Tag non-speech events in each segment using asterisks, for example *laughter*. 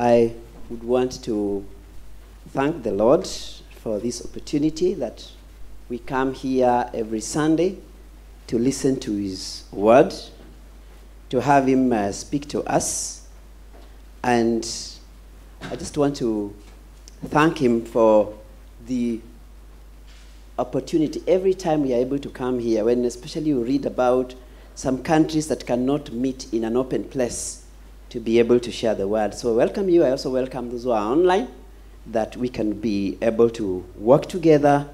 I would want to thank the Lord for this opportunity that we come here every Sunday to listen to His Word, to have Him uh, speak to us. And I just want to thank Him for the opportunity every time we are able to come here, when especially you read about some countries that cannot meet in an open place to be able to share the word. So, I welcome you. I also welcome those who are online, that we can be able to work together,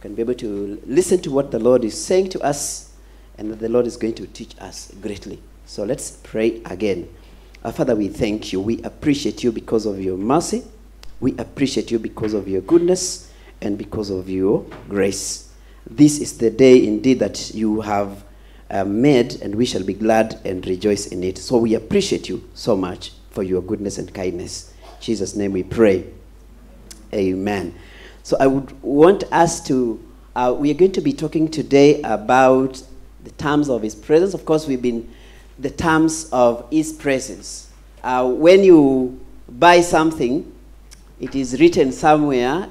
can be able to listen to what the Lord is saying to us, and that the Lord is going to teach us greatly. So, let's pray again. Our Father, we thank you. We appreciate you because of your mercy. We appreciate you because of your goodness and because of your grace. This is the day indeed that you have uh, made, and we shall be glad and rejoice in it. So we appreciate you so much for your goodness and kindness. In Jesus' name we pray. Amen. So I would want us to, uh, we are going to be talking today about the terms of His presence. Of course, we've been the terms of His presence. Uh, when you buy something, it is written somewhere,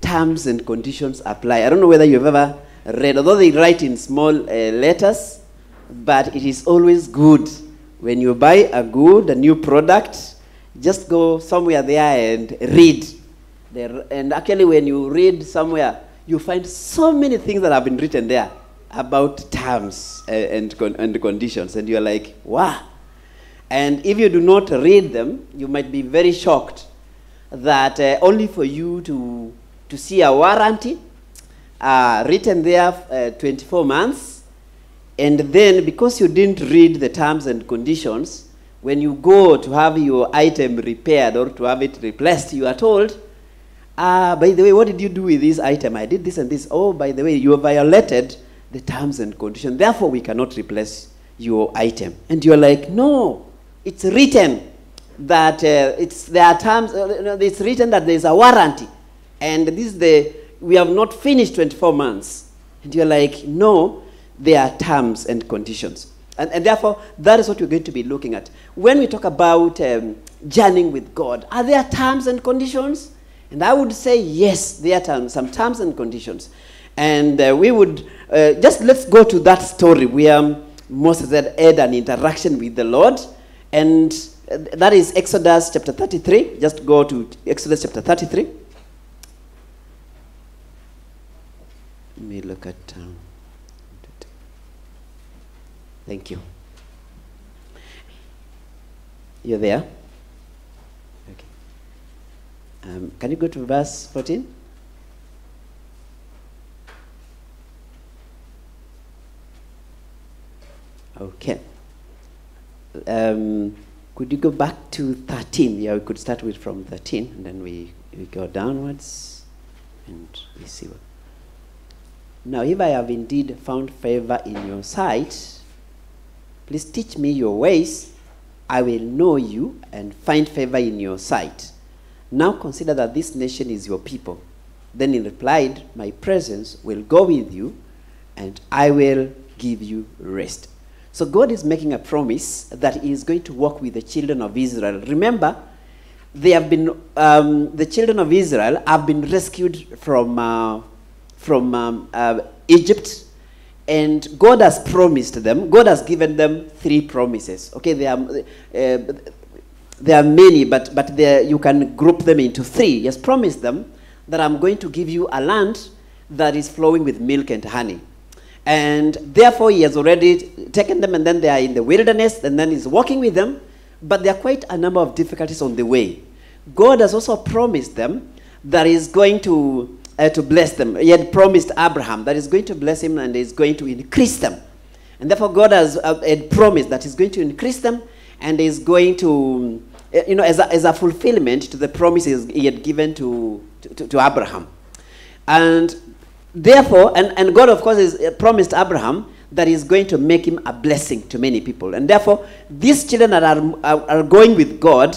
terms and conditions apply. I don't know whether you've ever read, although they write in small uh, letters, but it is always good when you buy a good, a new product, just go somewhere there and read. There, and actually, when you read somewhere, you find so many things that have been written there about terms uh, and, con- and conditions, and you're like, wow. And if you do not read them, you might be very shocked that uh, only for you to, to see a warranty uh, written there uh, 24 months, and then because you didn't read the terms and conditions, when you go to have your item repaired or to have it replaced, you are told, ah, by the way, what did you do with this item? I did this and this. Oh, by the way, you violated the terms and conditions. Therefore, we cannot replace your item. And you're like, no, it's written that uh, it's there are terms. Uh, it's written that there's a warranty, and this is the we have not finished 24 months. And you're like, no, there are terms and conditions. And, and therefore, that is what we're going to be looking at. When we talk about um, journeying with God, are there terms and conditions? And I would say, yes, there are terms, some terms and conditions. And uh, we would, uh, just let's go to that story where Moses had had an interaction with the Lord. And uh, that is Exodus chapter 33. Just go to Exodus chapter 33. Let me look at. Um, thank you. You're there? Okay. Um, can you go to verse 14? Okay. Um, could you go back to 13? Yeah, we could start with from 13 and then we, we go downwards and we see what. Now, if I have indeed found favor in your sight, please teach me your ways. I will know you and find favor in your sight. Now consider that this nation is your people. Then he replied, My presence will go with you, and I will give you rest. So God is making a promise that He is going to walk with the children of Israel. Remember, they have been um, the children of Israel have been rescued from uh, from um, uh, Egypt, and God has promised them. God has given them three promises. Okay, there are uh, there are many, but but there, you can group them into three. He has promised them that I'm going to give you a land that is flowing with milk and honey. And therefore, he has already taken them, and then they are in the wilderness, and then he's walking with them. But there are quite a number of difficulties on the way. God has also promised them that he's going to, uh, to bless them. He had promised Abraham that he's going to bless him and he's going to increase them. And therefore, God has uh, had promised that he's going to increase them and is going to, uh, you know, as a, as a fulfillment to the promises he had given to, to, to Abraham. And therefore, and, and God, of course, has promised Abraham that he's going to make him a blessing to many people. And therefore, these children that are, are, are going with God,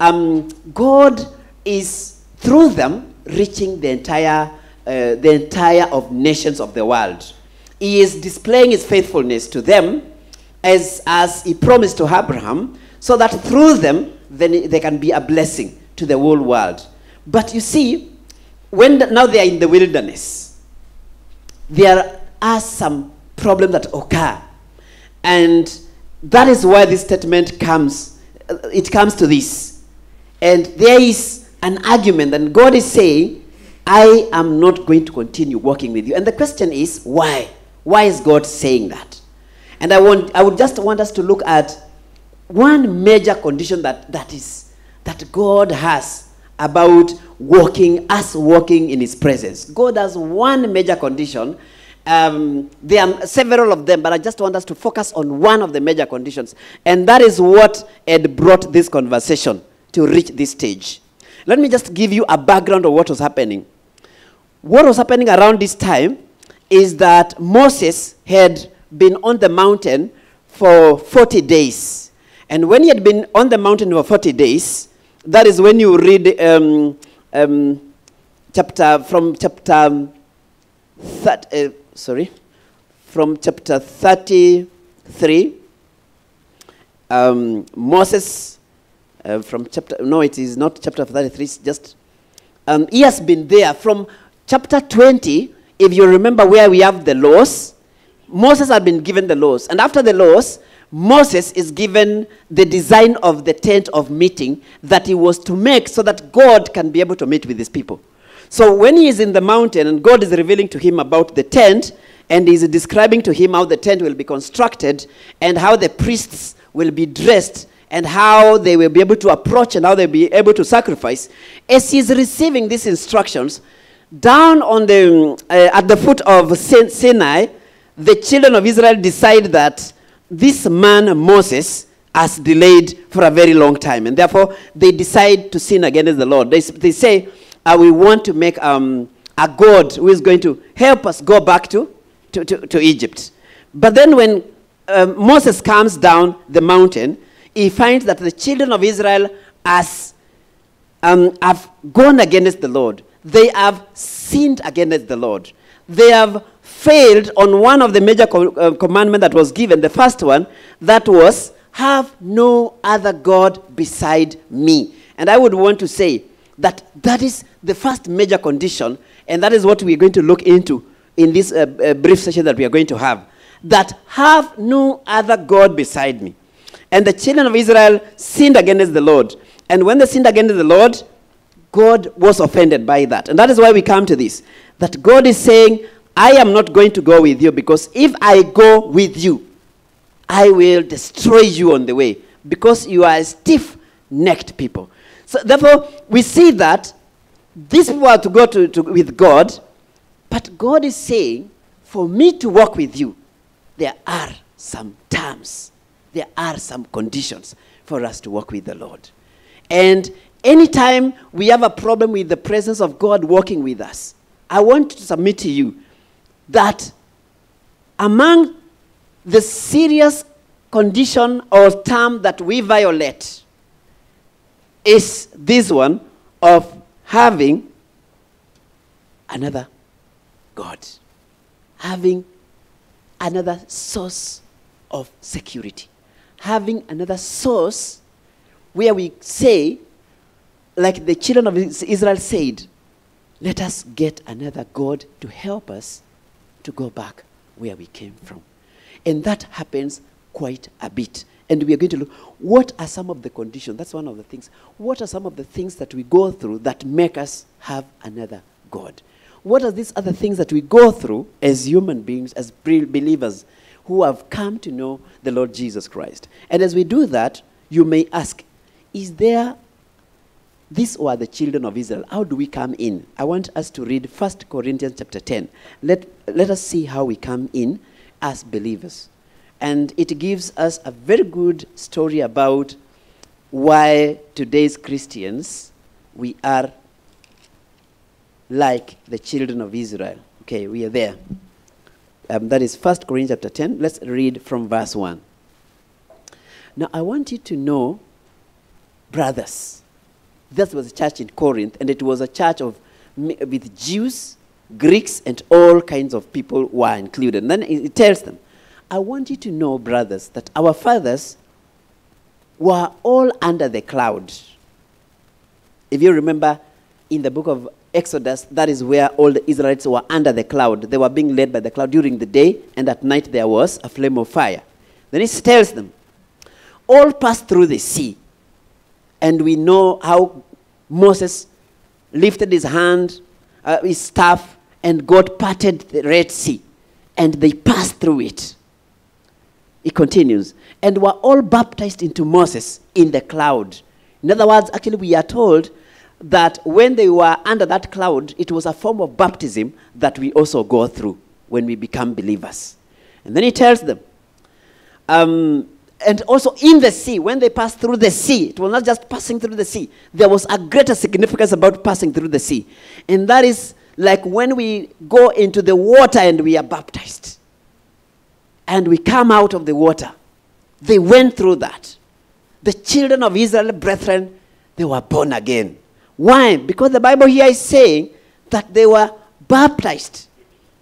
um, God is, through them, reaching the entire, uh, the entire of nations of the world. He is displaying his faithfulness to them as, as he promised to Abraham, so that through them, then they can be a blessing to the whole world. But you see, when the, now they are in the wilderness, there are some problems that occur. And that is why this statement comes. It comes to this. And there is an argument, and God is saying, I am not going to continue working with you. And the question is, why? Why is God saying that? And I, want, I would just want us to look at one major condition that, that is that God has about walking, us walking in His presence. God has one major condition. Um, there are several of them, but I just want us to focus on one of the major conditions. And that is what had brought this conversation to reach this stage. Let me just give you a background of what was happening. What was happening around this time is that Moses had been on the mountain for 40 days. And when he had been on the mountain for 40 days, that is when you read um, um, chapter from chapter thir- uh, sorry, from chapter 33. Um, Moses, uh, from chapter, no, it is not chapter 33, it's just, um, he has been there from chapter 20. If you remember where we have the laws, Moses had been given the laws. And after the laws, Moses is given the design of the tent of meeting that he was to make so that God can be able to meet with his people. So when he is in the mountain and God is revealing to him about the tent, and he's describing to him how the tent will be constructed and how the priests will be dressed and how they will be able to approach and how they'll be able to sacrifice. As he's receiving these instructions, down on the, uh, at the foot of Sin- Sinai, the children of Israel decide that this man, Moses, has delayed for a very long time. And therefore, they decide to sin against the Lord. They, they say, uh, We want to make um, a God who is going to help us go back to, to, to, to Egypt. But then, when um, Moses comes down the mountain, he finds that the children of Israel um, have gone against the Lord. They have sinned against the Lord. They have failed on one of the major co- uh, that was given. The first one, that was, have no other God beside me. And I would want to say that that is the first major condition, and that is what we're going to look into in this uh, uh, brief session that we are going to have. That have no other God beside me. And the children of Israel sinned against the Lord. And when they sinned against the Lord, God was offended by that. And that is why we come to this. That God is saying, I am not going to go with you because if I go with you, I will destroy you on the way because you are stiff necked people. So, therefore, we see that these people are to go to, to, with God, but God is saying, for me to walk with you, there are some terms, there are some conditions for us to walk with the Lord. And anytime we have a problem with the presence of God walking with us, I want to submit to you that among the serious condition or term that we violate is this one of having another God, having another source of security, having another source where we say, like the children of Israel said, let us get another God to help us to go back where we came from. And that happens quite a bit. And we are going to look what are some of the conditions? That's one of the things. What are some of the things that we go through that make us have another God? What are these other things that we go through as human beings, as believers who have come to know the Lord Jesus Christ? And as we do that, you may ask, is there these were the children of Israel. How do we come in? I want us to read 1 Corinthians chapter 10. Let, let us see how we come in as believers. And it gives us a very good story about why today's Christians, we are like the children of Israel. Okay, we are there. Um, that is 1 Corinthians chapter 10. Let's read from verse 1. Now, I want you to know, brothers, this was a church in Corinth, and it was a church of with Jews, Greeks, and all kinds of people were included. And then it it tells them, I want you to know, brothers, that our fathers were all under the cloud. If you remember in the book of Exodus, that is where all the Israelites were under the cloud. They were being led by the cloud during the day, and at night there was a flame of fire. Then it tells them, all passed through the sea. And we know how Moses lifted his hand, uh, his staff, and God parted the Red Sea. And they passed through it. It continues. And were all baptized into Moses in the cloud. In other words, actually, we are told that when they were under that cloud, it was a form of baptism that we also go through when we become believers. And then he tells them, um, and also in the sea, when they passed through the sea, it was not just passing through the sea, there was a greater significance about passing through the sea. And that is like when we go into the water and we are baptized, and we come out of the water. They went through that. The children of Israel, brethren, they were born again. Why? Because the Bible here is saying that they were baptized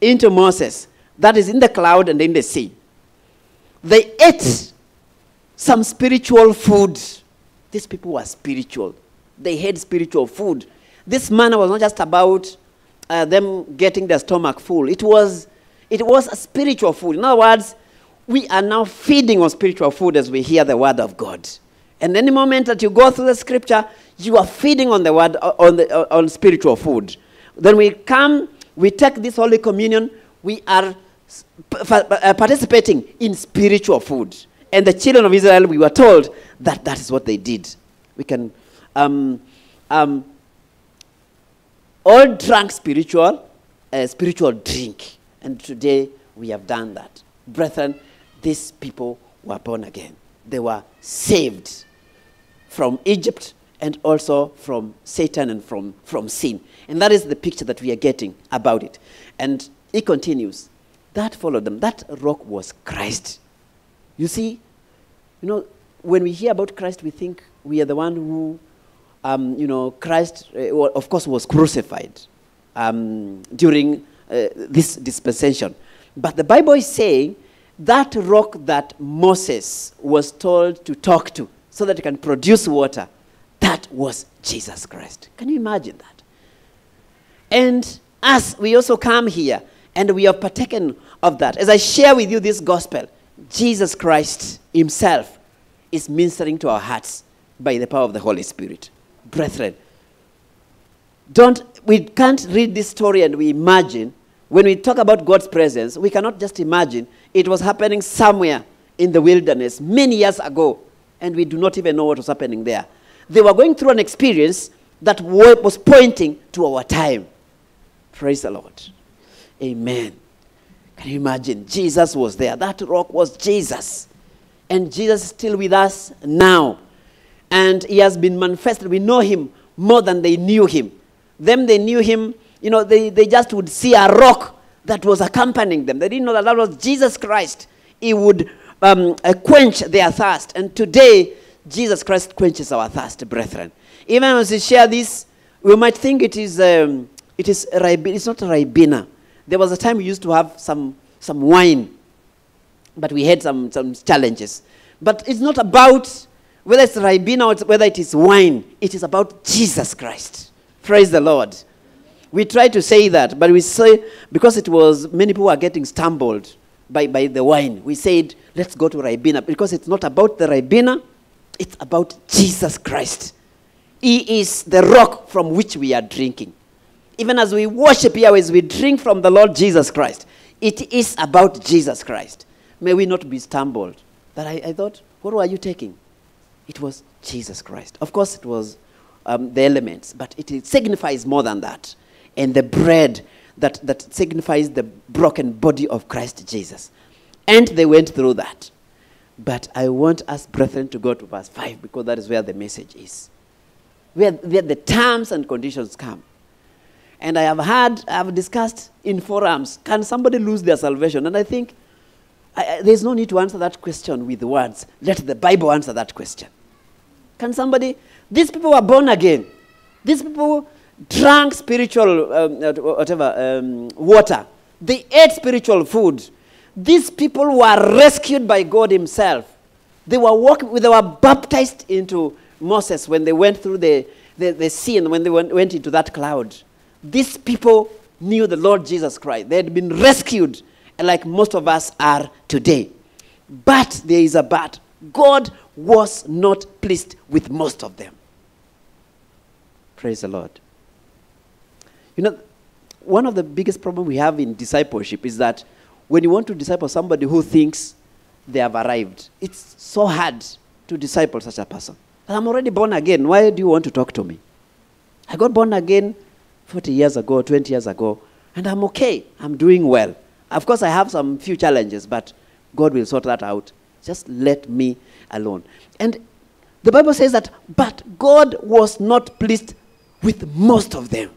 into Moses, that is in the cloud and in the sea. They ate some spiritual food. These people were spiritual. They had spiritual food. This manna was not just about uh, them getting their stomach full. It was, it was a spiritual food. In other words, we are now feeding on spiritual food as we hear the word of God. And any moment that you go through the scripture, you are feeding on the word, uh, on, the, uh, on spiritual food. Then we come, we take this Holy Communion, we are uh, participating in spiritual food. And the children of Israel, we were told that that is what they did. We can, um, um, all drank spiritual, uh, spiritual drink. And today we have done that. Brethren, these people were born again. They were saved from Egypt and also from Satan and from, from sin. And that is the picture that we are getting about it. And it continues. That followed them. That rock was Christ. You see, you know, when we hear about Christ, we think we are the one who, um, you know, Christ, uh, of course, was crucified um, during uh, this dispensation. But the Bible is saying that rock that Moses was told to talk to so that it can produce water, that was Jesus Christ. Can you imagine that? And us, we also come here and we have partaken of that. As I share with you this gospel, Jesus Christ Himself is ministering to our hearts by the power of the Holy Spirit. Brethren, don't, we can't read this story and we imagine, when we talk about God's presence, we cannot just imagine it was happening somewhere in the wilderness many years ago, and we do not even know what was happening there. They were going through an experience that was pointing to our time. Praise the Lord. Amen. Can you imagine? Jesus was there. That rock was Jesus. And Jesus is still with us now. And he has been manifested. We know him more than they knew him. Them, they knew him, you know, they, they just would see a rock that was accompanying them. They didn't know that that was Jesus Christ. He would um, quench their thirst. And today, Jesus Christ quenches our thirst, brethren. Even as we share this, we might think it is, um, it is it's not Ribena. There was a time we used to have some, some wine, but we had some, some challenges. But it's not about whether it's Ribena or whether it is wine. It is about Jesus Christ. Praise the Lord. We try to say that, but we say, because it was, many people are getting stumbled by, by the wine. We said, let's go to Ribena, because it's not about the Ribena, it's about Jesus Christ. He is the rock from which we are drinking even as we worship here, as we drink from the Lord Jesus Christ, it is about Jesus Christ. May we not be stumbled. That I, I thought, what were you taking? It was Jesus Christ. Of course, it was um, the elements, but it, it signifies more than that. And the bread that, that signifies the broken body of Christ Jesus. And they went through that. But I want us, brethren, to go to verse 5 because that is where the message is. Where, where the terms and conditions come. And I have had, I have discussed in forums, can somebody lose their salvation? And I think I, there's no need to answer that question with words. Let the Bible answer that question. Can somebody, these people were born again. These people drank spiritual, um, uh, whatever, um, water. They ate spiritual food. These people were rescued by God Himself. They were walking, they were baptized into Moses when they went through the, the, the sea and when they went, went into that cloud. These people knew the Lord Jesus Christ. They had been rescued, like most of us are today. But there is a but. God was not pleased with most of them. Praise the Lord. You know, one of the biggest problems we have in discipleship is that when you want to disciple somebody who thinks they have arrived, it's so hard to disciple such a person. I'm already born again. Why do you want to talk to me? I got born again 40 years ago, 20 years ago, and I'm okay. I'm doing well. Of course, I have some few challenges, but God will sort that out. Just let me alone. And the Bible says that, but God was not pleased with most of them.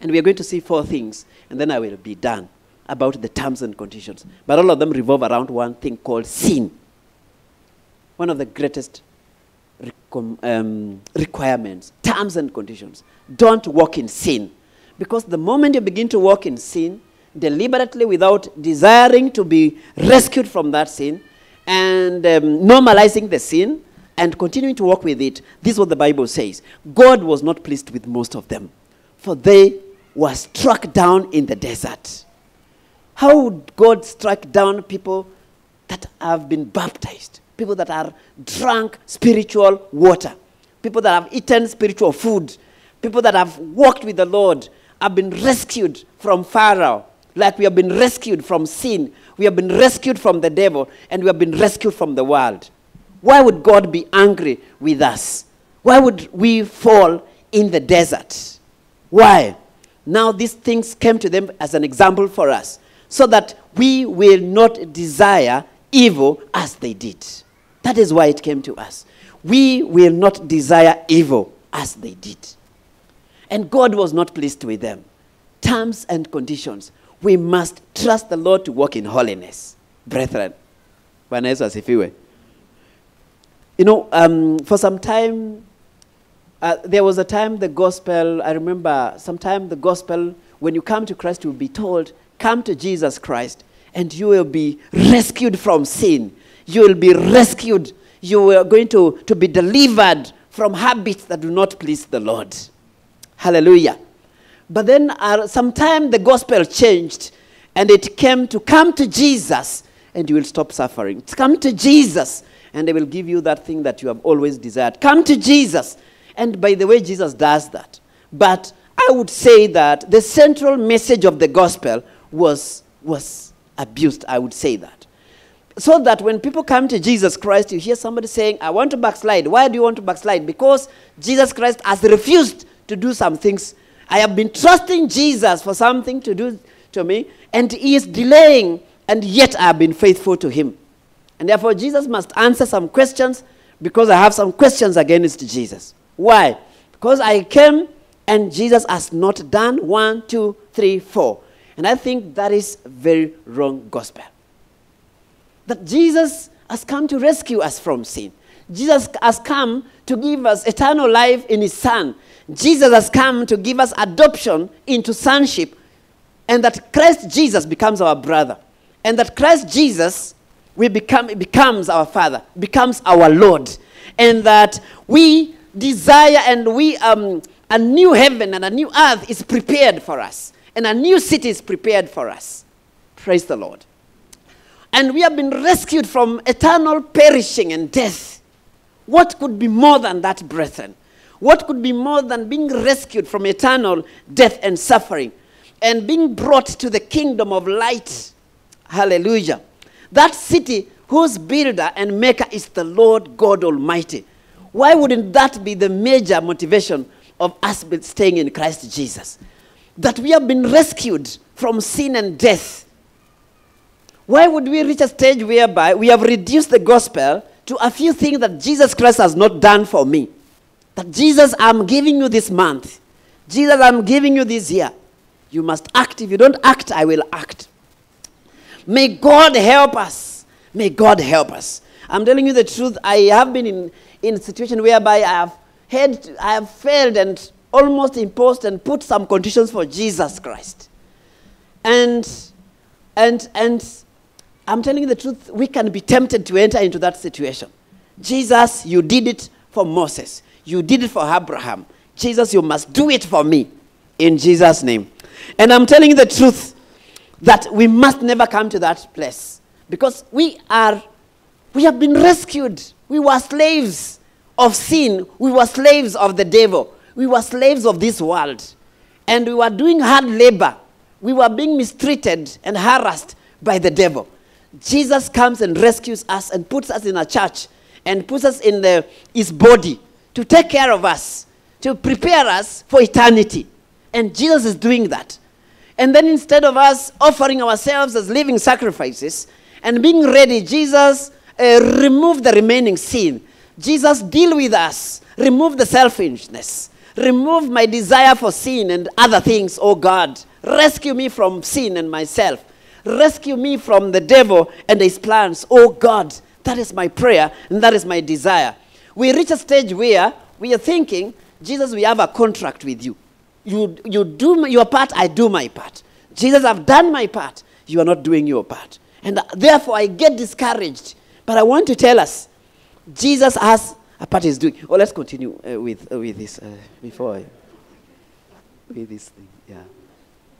And we are going to see four things, and then I will be done about the terms and conditions. But all of them revolve around one thing called sin. One of the greatest um, requirements, terms and conditions. Don't walk in sin. Because the moment you begin to walk in sin, deliberately without desiring to be rescued from that sin, and um, normalizing the sin, and continuing to walk with it, this is what the Bible says. God was not pleased with most of them, for they were struck down in the desert. How would God strike down people that have been baptized? People that are drunk spiritual water. People that have eaten spiritual food. People that have walked with the Lord, have been rescued from Pharaoh, like we have been rescued from sin. We have been rescued from the devil, and we have been rescued from the world. Why would God be angry with us? Why would we fall in the desert? Why? Now, these things came to them as an example for us, so that we will not desire evil as they did. That is why it came to us. We will not desire evil as they did. And God was not pleased with them. Terms and conditions. We must trust the Lord to walk in holiness. Brethren, you know, um, for some time, uh, there was a time the gospel, I remember sometime the gospel, when you come to Christ, you'll be told, come to Jesus Christ, and you will be rescued from sin. You will be rescued. You are going to, to be delivered from habits that do not please the Lord. Hallelujah. But then uh, sometime the gospel changed, and it came to come to Jesus, and you will stop suffering. Come to Jesus, and they will give you that thing that you have always desired. Come to Jesus. And by the way, Jesus does that. But I would say that the central message of the gospel was, was abused. I would say that. So that when people come to Jesus Christ, you hear somebody saying, I want to backslide. Why do you want to backslide? Because Jesus Christ has refused to do some things. I have been trusting Jesus for something to do to me, and he is delaying, and yet I have been faithful to him. And therefore, Jesus must answer some questions because I have some questions against Jesus. Why? Because I came and Jesus has not done one, two, three, four. And I think that is very wrong gospel. That Jesus has come to rescue us from sin. Jesus has come to give us eternal life in his Son. Jesus has come to give us adoption into sonship. And that Christ Jesus becomes our brother. And that Christ Jesus we become, becomes our Father, becomes our Lord. And that we desire and we, um, a new heaven and a new earth is prepared for us. And a new city is prepared for us. Praise the Lord. And we have been rescued from eternal perishing and death. What could be more than that, brethren? What could be more than being rescued from eternal death and suffering and being brought to the kingdom of light? Hallelujah. That city whose builder and maker is the Lord God Almighty. Why wouldn't that be the major motivation of us staying in Christ Jesus? That we have been rescued from sin and death. Why would we reach a stage whereby we have reduced the gospel to a few things that Jesus Christ has not done for me? That Jesus, I'm giving you this month. Jesus, I'm giving you this year. You must act. If you don't act, I will act. May God help us. May God help us. I'm telling you the truth. I have been in, in a situation whereby I have had, I have failed and almost imposed and put some conditions for Jesus Christ. And, and, and I'm telling you the truth, we can be tempted to enter into that situation. Jesus, you did it for Moses. You did it for Abraham. Jesus, you must do it for me. In Jesus' name. And I'm telling you the truth that we must never come to that place because we are we have been rescued we were slaves of sin we were slaves of the devil we were slaves of this world and we were doing hard labor we were being mistreated and harassed by the devil jesus comes and rescues us and puts us in a church and puts us in the, his body to take care of us to prepare us for eternity and jesus is doing that and then instead of us offering ourselves as living sacrifices and being ready, Jesus uh, remove the remaining sin. Jesus deal with us. Remove the selfishness. Remove my desire for sin and other things, oh God. Rescue me from sin and myself. Rescue me from the devil and his plans, oh God. That is my prayer and that is my desire. We reach a stage where we are thinking, Jesus, we have a contract with you. You, you do your part, I do my part. Jesus, I've done my part. You are not doing your part. And therefore, I get discouraged. But I want to tell us, Jesus has a part he's doing. Oh, let's continue uh, with, uh, with this uh, before I, with this thing. Yeah.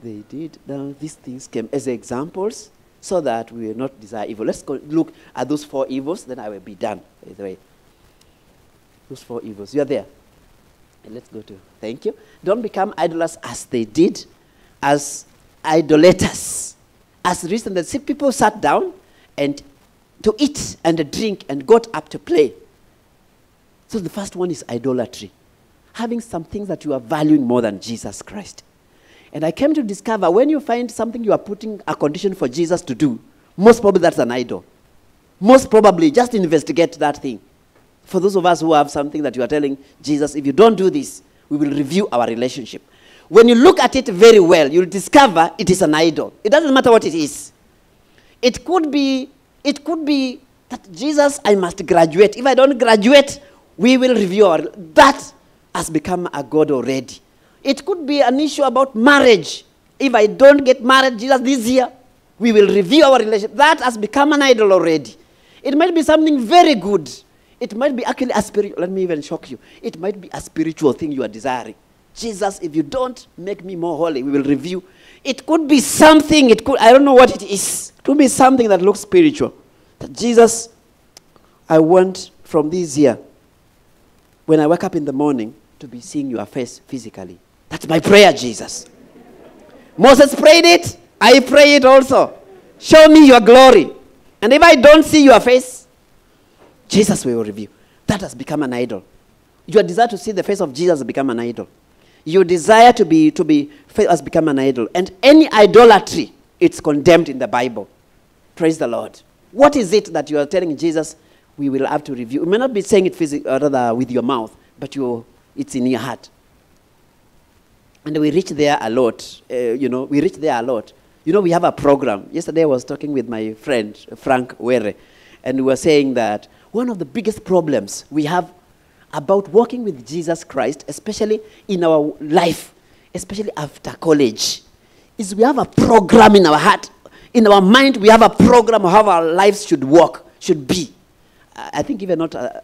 They did. Now, these things came as examples so that we will not desire evil. Let's go look at those four evils, then I will be done. By the way. Those four evils. You are there. And let's go to. Thank you. Don't become idolaters as they did, as idolaters. As reason that people sat down and to eat and drink and got up to play. So the first one is idolatry. Having some things that you are valuing more than Jesus Christ. And I came to discover when you find something you are putting a condition for Jesus to do, most probably that's an idol. Most probably, just investigate that thing. For those of us who have something that you are telling Jesus, if you don't do this, we will review our relationship. When you look at it very well, you'll discover it is an idol. It doesn't matter what it is. It could be, it could be that Jesus, I must graduate. If I don't graduate, we will review our. That has become a God already. It could be an issue about marriage. If I don't get married, Jesus, this year, we will review our relationship. That has become an idol already. It might be something very good. It might be actually a spiritual, let me even shock you. It might be a spiritual thing you are desiring. Jesus, if you don't make me more holy, we will review. It could be something, it could, I don't know what it is. It could be something that looks spiritual. That Jesus, I want from this year, when I wake up in the morning, to be seeing your face physically. That's my prayer, Jesus. Moses prayed it, I pray it also. Show me your glory. And if I don't see your face, Jesus will reveal. That has become an idol. Your desire to see the face of Jesus has become an idol. Your desire to be, to be has become an idol. And any idolatry, it's condemned in the Bible. Praise the Lord. What is it that you are telling Jesus we will have to review? You may not be saying it physically, uh, rather with your mouth, but you, it's in your heart. And we reach there a lot. Uh, you know, we reach there a lot. You know, we have a program. Yesterday I was talking with my friend, Frank Were, and we were saying that one of the biggest problems we have about working with Jesus Christ, especially in our life, especially after college, is we have a program in our heart, in our mind, we have a program of how our lives should work, should be. I think even not, uh,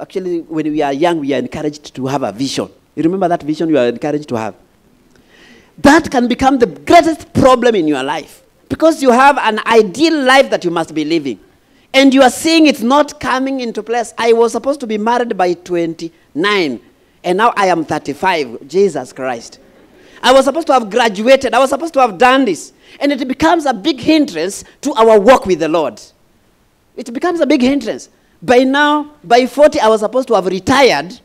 actually, when we are young, we are encouraged to have a vision. You remember that vision you are encouraged to have? That can become the greatest problem in your life because you have an ideal life that you must be living and you are seeing it's not coming into place. I was supposed to be married by 29, and now I am 35. Jesus Christ. I was supposed to have graduated. I was supposed to have done this. And it becomes a big hindrance to our walk with the Lord. It becomes a big hindrance. By now, by 40, I was supposed to have retired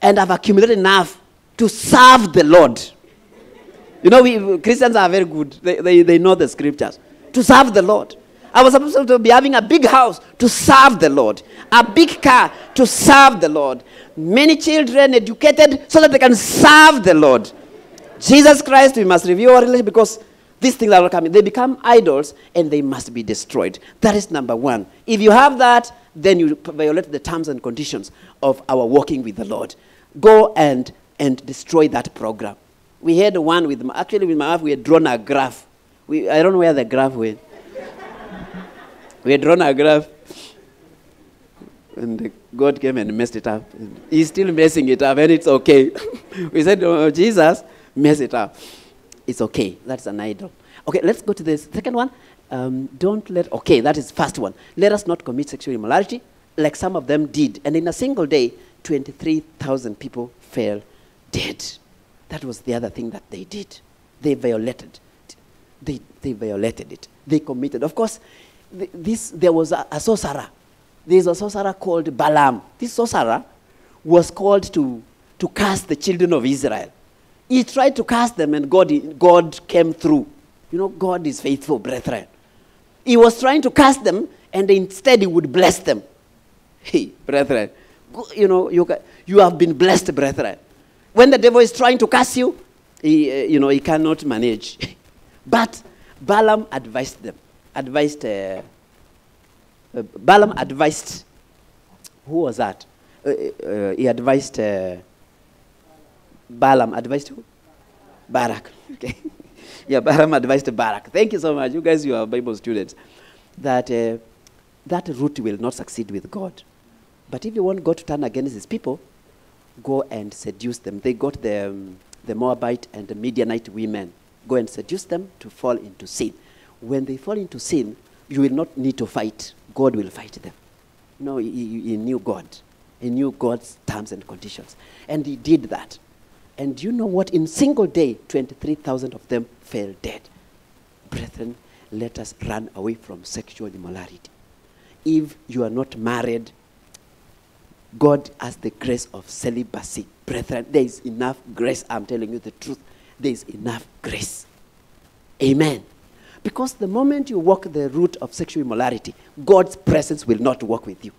and have accumulated enough to serve the Lord. You know, we, Christians are very good. They, they, they know the scriptures. To serve the Lord. I was supposed to be having a big house to serve the Lord, a big car to serve the Lord, many children educated so that they can serve the Lord. Jesus Christ, we must review our relationship because these things are coming. They become idols and they must be destroyed. That is number one. If you have that, then you violate the terms and conditions of our walking with the Lord. Go and, and destroy that program. We had one with, actually with my wife, we had drawn a graph. We, I don't know where the graph went. We had drawn a graph, and God came and messed it up. He's still messing it up, and it's okay. *laughs* we said, oh, Jesus, mess it up. It's okay. That's an idol. Okay, let's go to the second one. Um, don't let, okay, that is first one. Let us not commit sexual immorality like some of them did. And in a single day, 23,000 people fell dead. That was the other thing that they did. They violated. They, they violated it. They committed. Of course, th- this, there was a, a sorcerer. There's a sorcerer called Balaam. This sorcerer was called to, to cast the children of Israel. He tried to cast them, and God, God came through. You know, God is faithful, brethren. He was trying to cast them, and instead he would bless them. Hey, brethren, you know, you, you have been blessed, brethren. When the devil is trying to curse you, he, uh, you know, he cannot manage. *laughs* but Balaam advised them, advised, uh, uh, Balaam advised, who was that? Uh, he advised, Balaam advised who? Barak. *laughs* Okay. yeah, Balaam advised Barak. Thank you so much. You guys, you are Bible students. That uh, that route will not succeed with God. But if you want God to turn against his people, go and seduce them. They got the, um, the Moabite and the Midianite women. Go and seduce them to fall into sin. When they fall into sin, you will not need to fight. God will fight them. No, he, he knew God. He knew God's terms and conditions. And he did that. And you know what? In single day, 23,000 of them fell dead. Brethren, let us run away from sexual immorality. If you are not married, God has the grace of celibacy. Brethren, there is enough grace. I'm telling you the truth. There is enough grace. Amen. Because the moment you walk the route of sexual immorality, God's presence will not walk with you.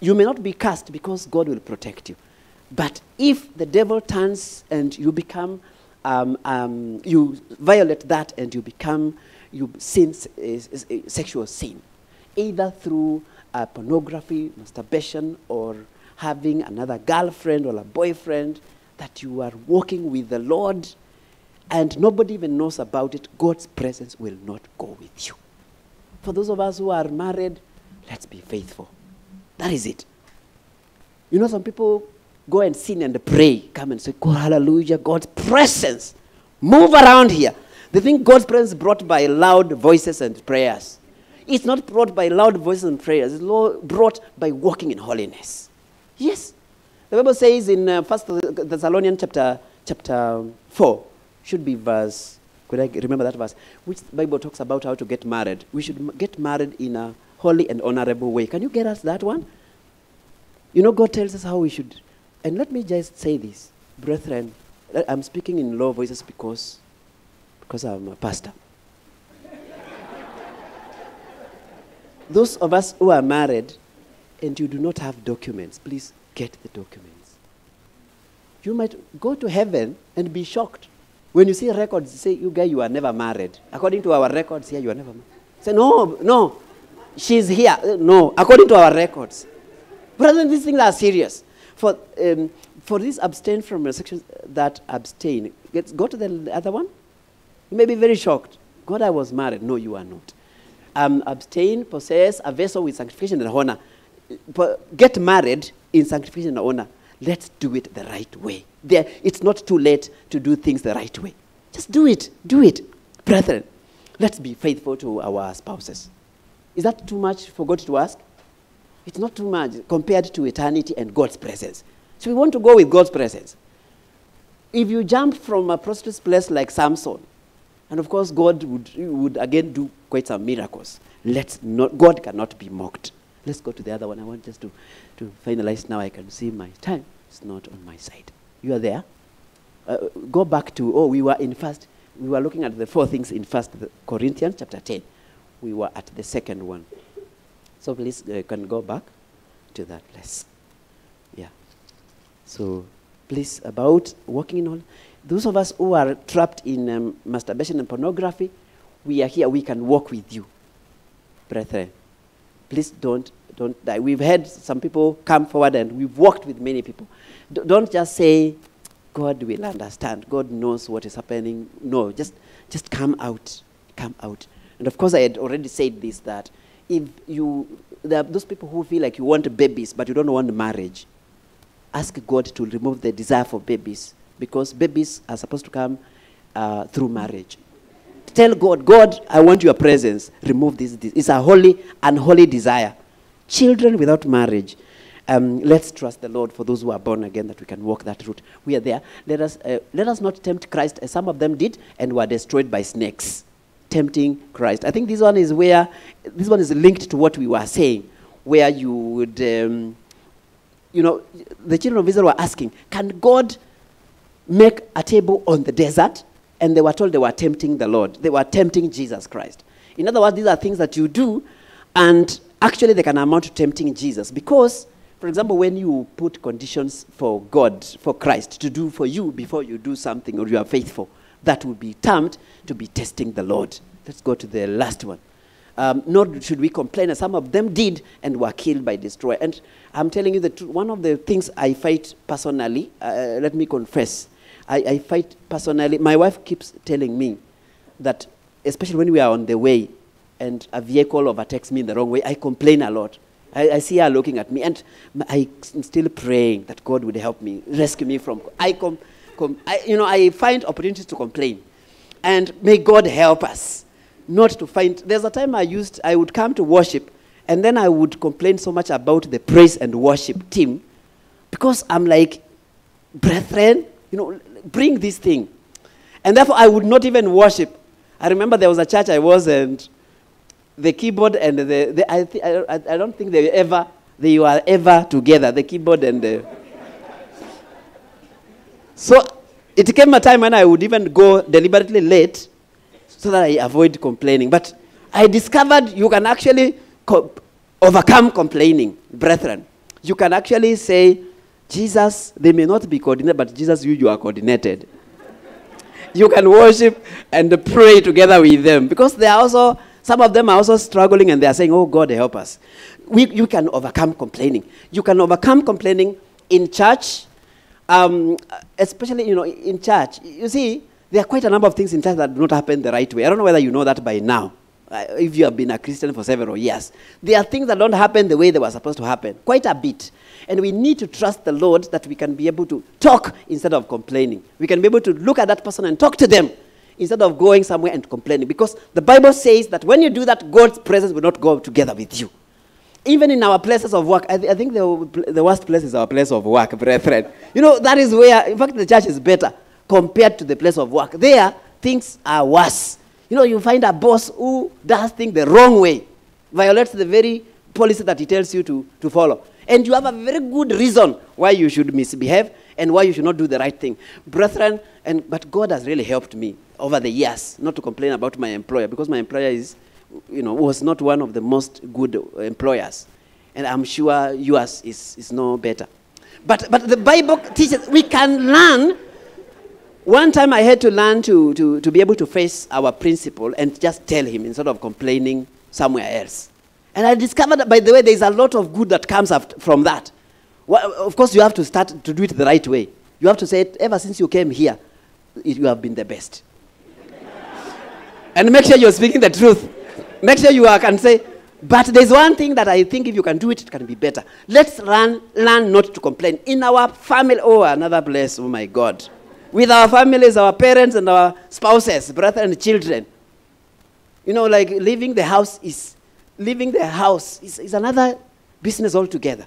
You may not be cast because God will protect you. But if the devil turns and you become, um, um, you violate that and you become, you sin, sexual sin, either through uh, pornography, masturbation, or having another girlfriend or a boyfriend, that you are walking with the Lord and nobody even knows about it, God's presence will not go with you. For those of us who are married, let's be faithful. That is it. You know, some people go and sin and pray, come and say, hallelujah, God's presence. Move around here. They think God's presence brought by loud voices and prayers. It's not brought by loud voices and prayers. It's brought by walking in holiness. Yes. The Bible says in uh, 1 Thessalonians chapter, chapter 4, should be verse, could I remember that verse? Which Bible talks about how to get married. We should get married in a holy and honorable way. Can you get us that one? You know, God tells us how we should. And let me just say this, brethren. I'm speaking in low voices because, because I'm a pastor. *laughs* Those of us who are married and you do not have documents, please get the documents. You might go to heaven and be shocked. When you see records, say, you guy, you are never married. According to our records here, you are never married. Say, no, no, she's here. No, according to our records. Brethren, these things are serious. For, um, for this abstain from a section that abstain, let's go to the other one. You may be very shocked. God, I was married. No, you are not um, abstain, possess a vessel with sanctification and honor. Get married in sanctification and honor. Let's do it the right way. There, it's not too late to do things the right way. Just do it. Do it. Brethren, let's be faithful to our spouses. Is that too much for God to ask? It's not too much compared to eternity and God's presence. So we want to go with God's presence. If you jump from a prostitute's place like Samson, and of course, God would, would again do quite some miracles. Let's not, God cannot be mocked. Let's go to the other one. I want just to, to finalize now. I can see my time. It's not on my side. You are there? Uh, go back to, oh, we were in first, we were looking at the four things in first Corinthians chapter 10. We were at the second one. So please uh, can go back to that place. Yeah. So please, about walking in all. Those of us who are trapped in um, masturbation and pornography, we are here, we can walk with you. Brethren, please don't, don't die. We've had some people come forward and we've walked with many people. D- don't just say, God will understand. God knows what is happening. No, just, just come out. Come out. And of course, I had already said this that if you, there are those people who feel like you want babies, but you don't want marriage, ask God to remove the desire for babies because babies are supposed to come uh, through marriage. Tell God, God, I want your presence. Remove this. this. It's a holy, unholy desire. Children without marriage. Um, let's trust the Lord for those who are born again that we can walk that route. We are there. Let us, uh, let us not tempt Christ as some of them did and were destroyed by snakes. Tempting Christ. I think this one is where, this one is linked to what we were saying, where you would, um, you know, the children of Israel were asking, can God make a table on the desert? And they were told they were tempting the Lord. They were tempting Jesus Christ. In other words, these are things that you do, and actually they can amount to tempting Jesus. Because, for example, when you put conditions for God, for Christ to do for you before you do something or you are faithful, that would be termed to be testing the Lord. Let's go to the last one. Um, nor should we complain, as some of them did and were killed by destroyer. And I'm telling you that one of the things I fight personally, uh, let me confess, I, I fight personally. My wife keeps telling me that, especially when we are on the way and a vehicle overtakes me in the wrong way, I complain a lot. I, I see her looking at me, and I'm still praying that God would help me, rescue me from. I, com, com, I, you know, I find opportunities to complain, and may God help us not to find. There's a time I used, I would come to worship, and then I would complain so much about the praise and worship team, because I'm like, brethren, you know, bring this thing. And therefore, I would not even worship. I remember there was a church I was, and the keyboard and the, the I, I, I don't think they ever they were ever together. The keyboard and the. So it came a time when I would even go deliberately late, so that I avoid complaining. But I discovered you can actually co- overcome complaining, brethren. You can actually say, Jesus, they may not be coordinated, but Jesus, you, you are coordinated. you can worship and pray together with them because they are also, some of them are also struggling and they are saying, Oh, God, help us. We, you can overcome complaining. You can overcome complaining in church, um, especially, you know, in church. You see, there are quite a number of things in church that do not happen the right way. I don't know whether you know that by now. Uh, if you have been a Christian for several years, there are things that don't happen the way they were supposed to happen, quite a bit. And we need to trust the Lord that we can be able to talk instead of complaining. We can be able to look at that person and talk to them instead of going somewhere and complaining. Because the Bible says that when you do that, God's presence will not go together with you. Even in our places of work, I, th- I think the, the worst place is our place of work, brethren. You know, that is where, in fact, the church is better compared to the place of work. There, things are worse. You know, you find a boss who does things the wrong way, violates the very policy that he tells you to, to follow. And you have a very good reason why you should misbehave and why you should not do the right thing. Brethren, and, but God has really helped me over the years not to complain about my employer because my employer is, you know, was not one of the most good employers. And I'm sure yours is, is no better. But, but the Bible teaches we can learn one time I had to learn to, to, to be able to face our principal and just tell him instead of complaining somewhere else. And I discovered that, by the way, there's a lot of good that comes from that. Well, of course, you have to start to do it the right way. You have to say, it, ever since you came here, you have been the best. *laughs* and make sure you're speaking the truth. Make sure you are, can say, but there's one thing that I think if you can do it, it can be better. Let's learn, learn not to complain. In our family, oh, another place, oh my God with our families, our parents, and our spouses, brothers and children. You know, like leaving the house is leaving the house is, is another business altogether.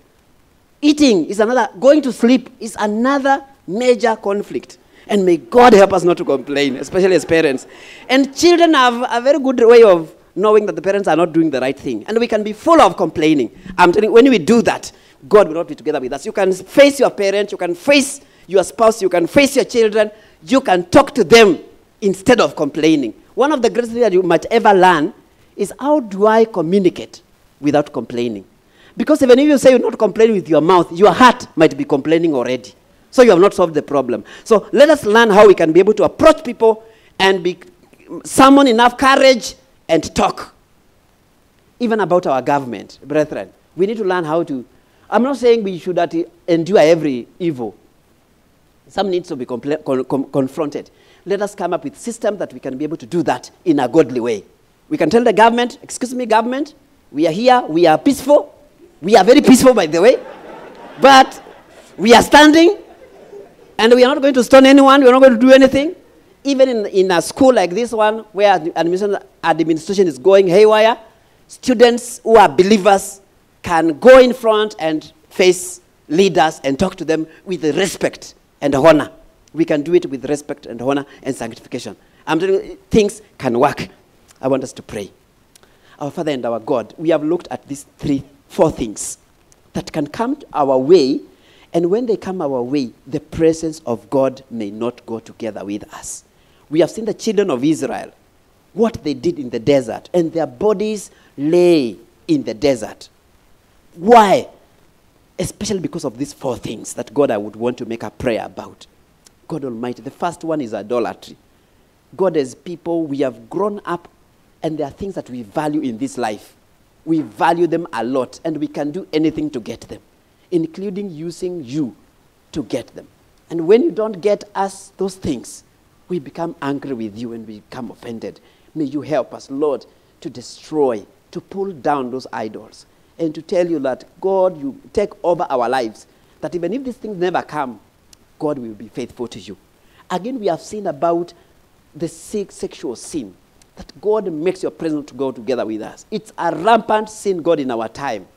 Eating is another, going to sleep is another major conflict. And may God help us not to complain, especially as parents. And children have a very good way of knowing that the parents are not doing the right thing. And we can be full of complaining. I'm telling you, when we do that, God will not be together with us. You can face your parents, you can face your spouse, you can face your children, you can talk to them instead of complaining. One of the greatest things that you might ever learn is how do I communicate without complaining? Because even if you say you're not complaining with your mouth, your heart might be complaining already. So you have not solved the problem. So let us learn how we can be able to approach people and be summon enough courage and talk. Even about our government, brethren. We need to learn how to. I'm not saying we should endure every evil. Some needs to be con con confronted. Let us come up with systems that we can be able to do that in a godly way. We can tell the government, excuse me, government, we are here, we are peaceful. We are very peaceful, by the way. But we are standing, and we are not going to stone anyone, we are not going to do anything. Even in, in a school like this one, where administration, administration is going haywire, students who are believers can go in front and face leaders and talk to them with respect and honor. We can do it with respect and honor and sanctification. I'm telling you, things can work. I want us to pray. Our Father and our God, we have looked at these three, four things that can come our way, and when they come our way, the presence of God may not go together with us. We have seen the children of Israel, what they did in the desert, and their bodies lay in the desert. Why? Especially because of these four things that God I would want to make a prayer about. God Almighty. The first one is idolatry. God, as people, we have grown up, and there are things that we value in this life. We value them a lot, and we can do anything to get them, including using you to get them. And when you don't get us those things, we become angry with you and we become offended. May you help us, Lord, to destroy, to pull down those idols, and to tell you that, God, you take over our lives, that even if these things never come, God will be faithful to you. Again, we have seen about the sexual sin, that God makes your presence to go together with us. It's a rampant sin, God, in our time.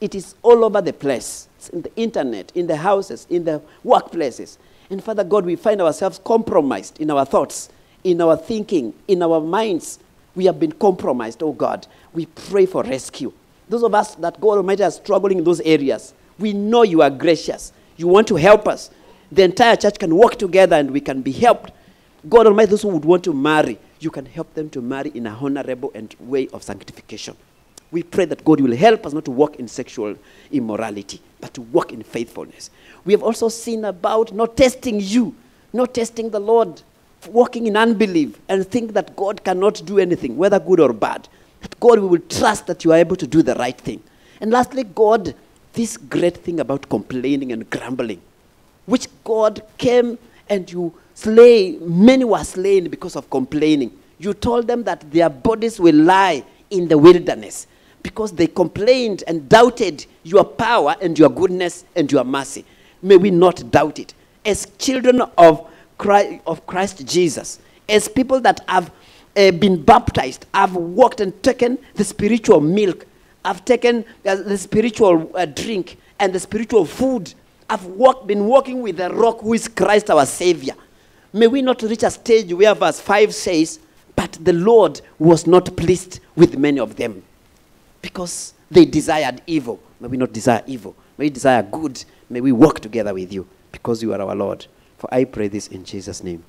It is all over the place. It's in the internet, in the houses, in the workplaces. And Father God, we find ourselves compromised in our thoughts, in our thinking, in our minds. We have been compromised, oh God. We pray for rescue. Those of us that God Almighty are struggling in those areas, we know you are gracious. You want to help us. The entire church can work together and we can be helped. God Almighty, those who would want to marry, you can help them to marry in a honorable and way of sanctification. We pray that God will help us not to walk in sexual immorality, but to walk in faithfulness. We have also seen about not testing you, not testing the Lord, walking in unbelief, and think that God cannot do anything, whether good or bad. That God we will trust that you are able to do the right thing. And lastly, God, this great thing about complaining and grumbling, which God came and you slay, many were slain because of complaining. You told them that their bodies will lie in the wilderness because they complained and doubted your power and your goodness and your mercy. May we not doubt it. As children of Christ, of Christ Jesus, as people that have uh, been baptized, have walked and taken the spiritual milk, have taken uh, the spiritual uh, drink and the spiritual food, have been walking with the rock who is Christ our Savior. May we not reach a stage where verse 5 says, But the Lord was not pleased with many of them because they desired evil. May we not desire evil. May we desire good. May we walk together with you because you are our Lord. For I pray this in Jesus' name.